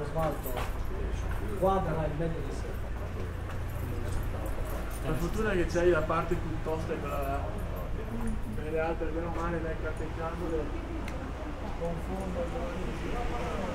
Osvaldo quadra il meglio di sé. La fortuna che c'hai la parte più tosta è quella delle altre, meno male dai carteggiandole. Confondo.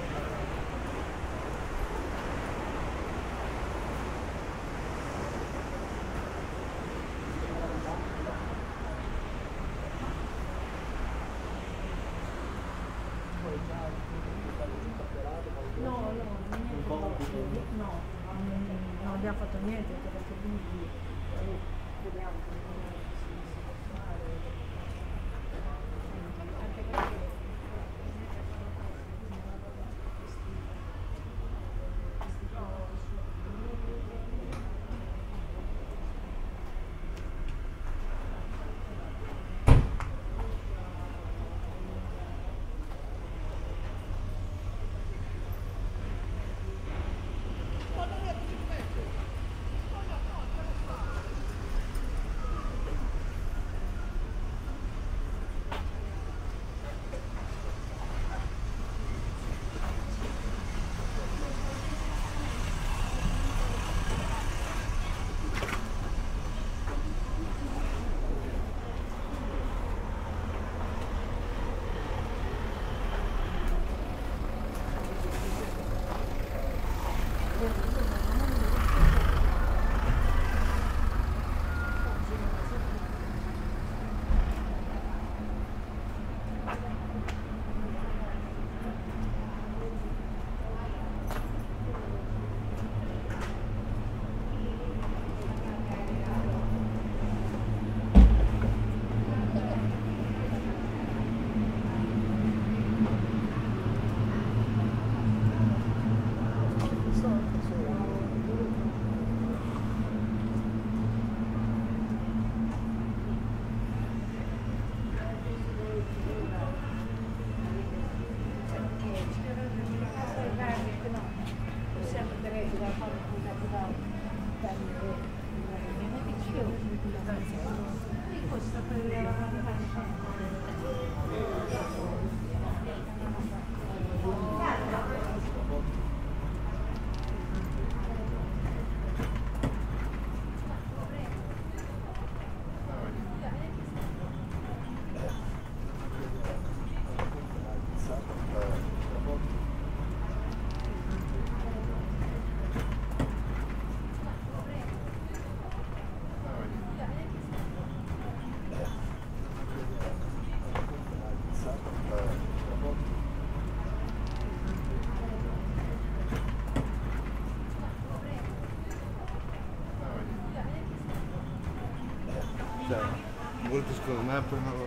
con nada, pues no.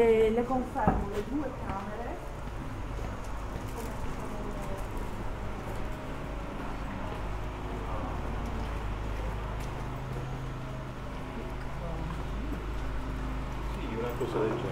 eh, le confermo le due camere Sì, una cosa del genere.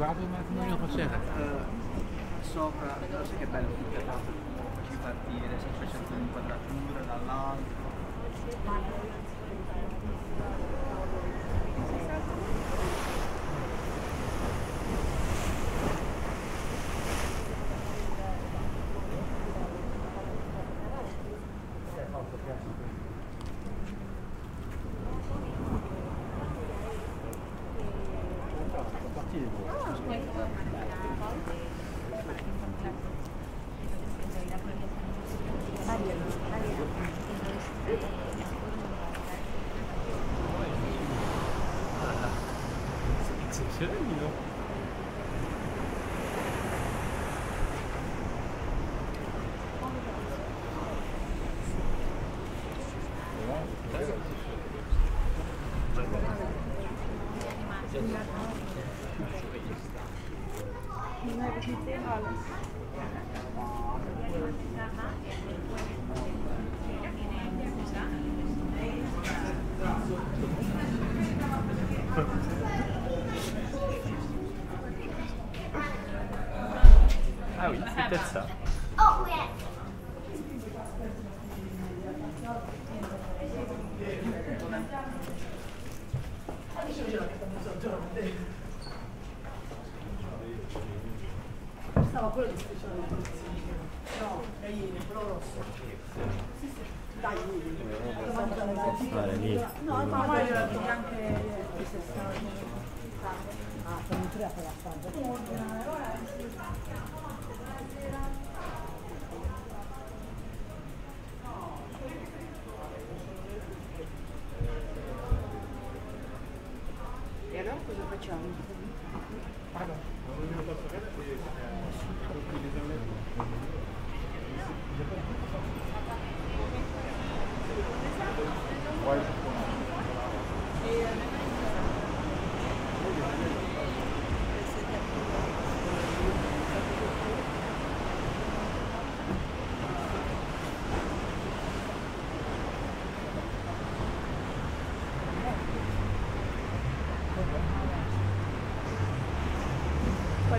kwaad wil, maar ik moet nog wat zeggen.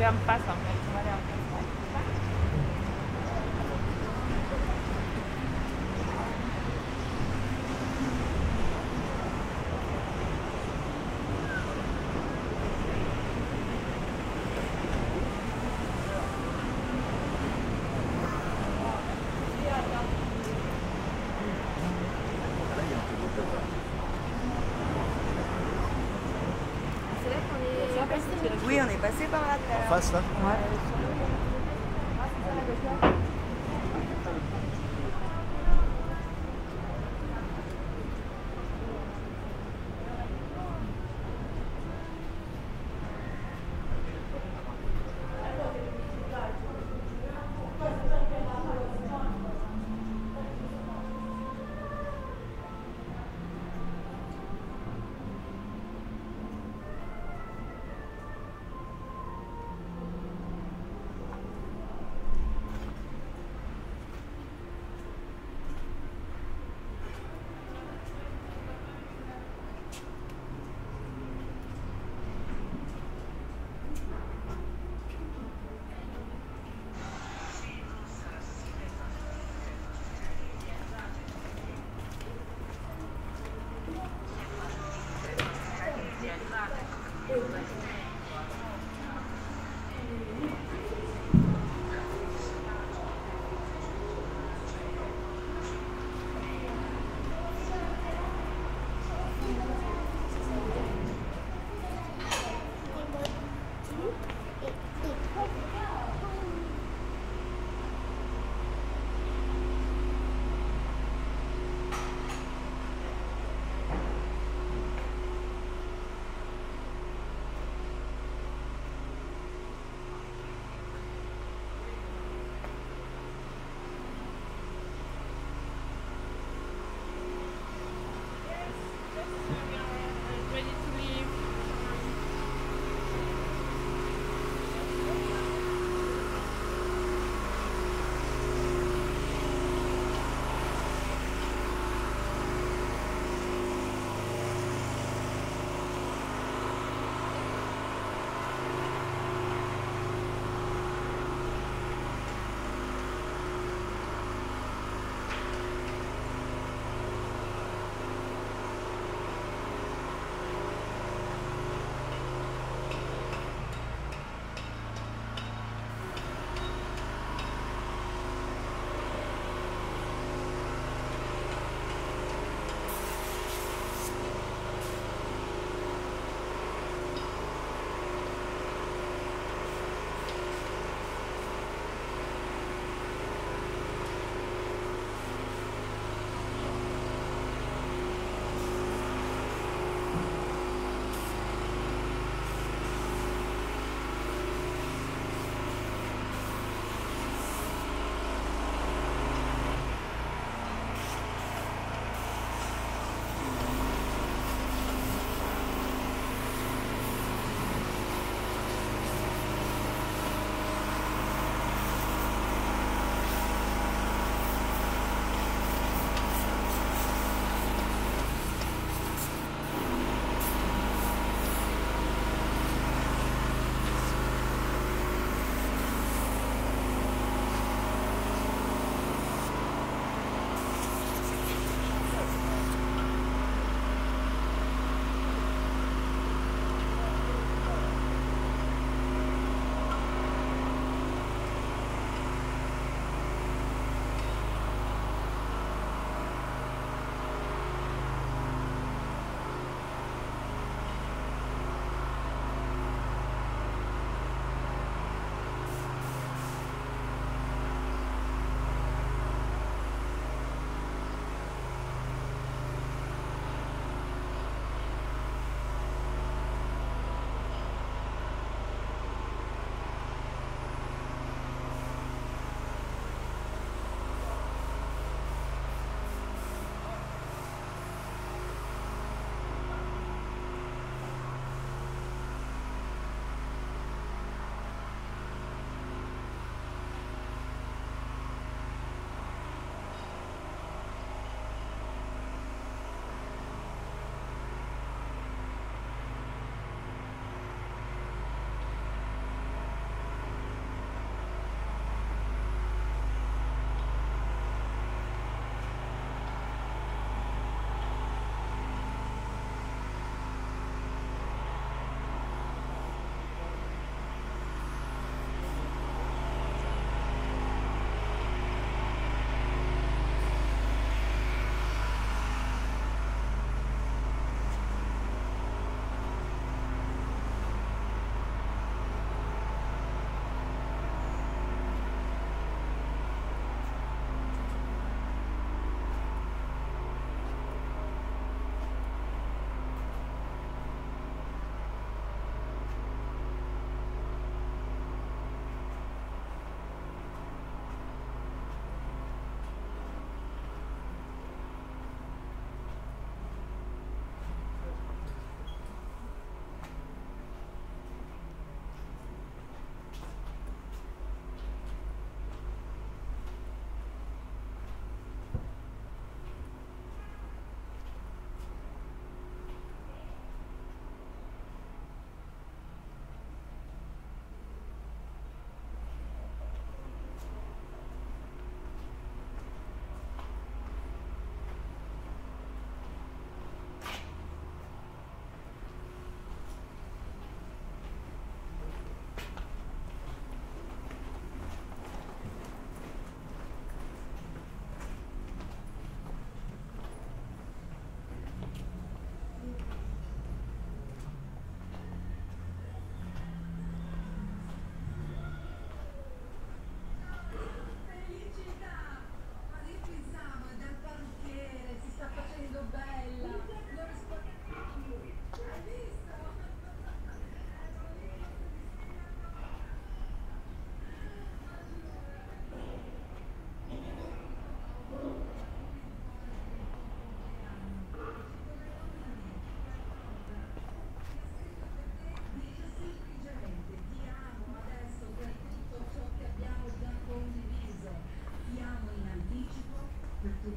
vean, pasan.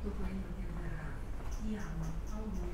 都可以聊天的啦，以后啊，走路。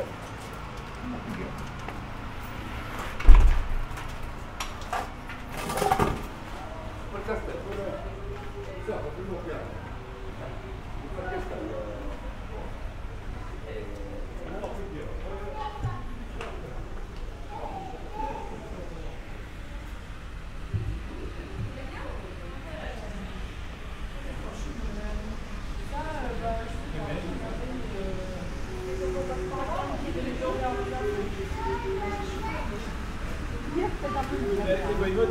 Wait, wait,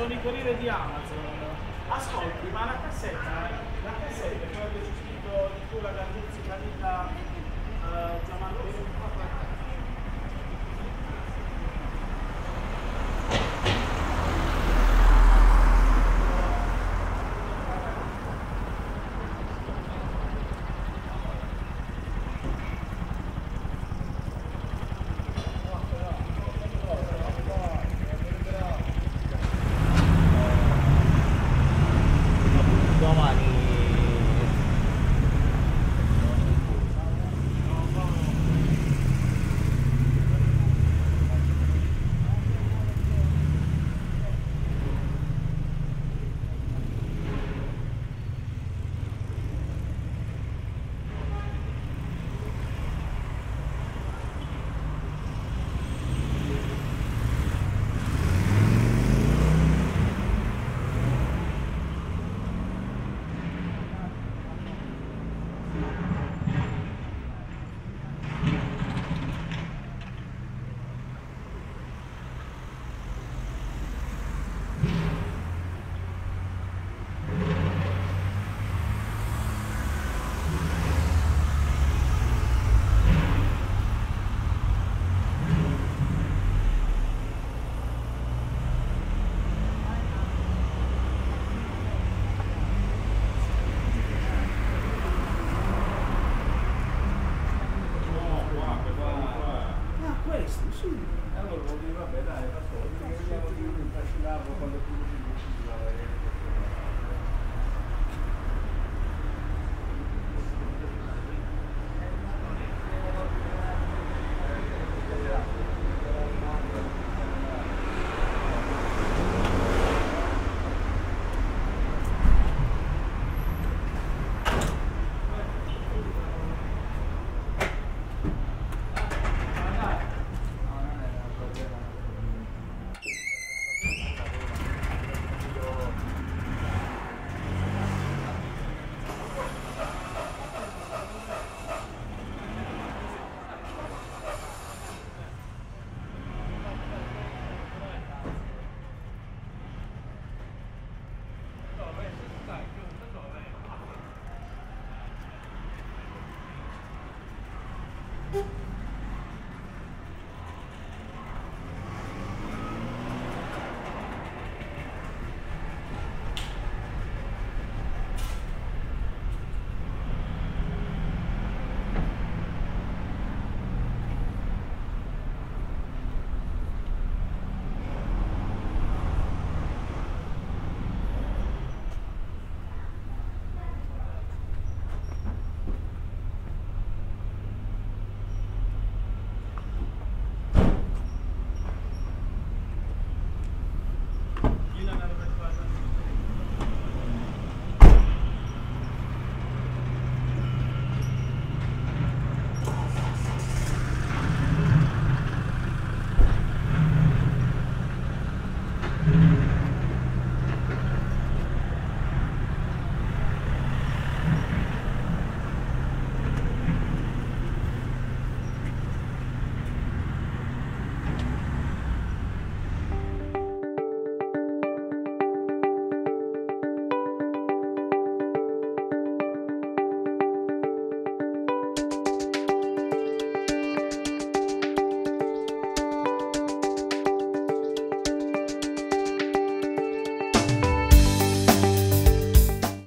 sono i Corriere di Ama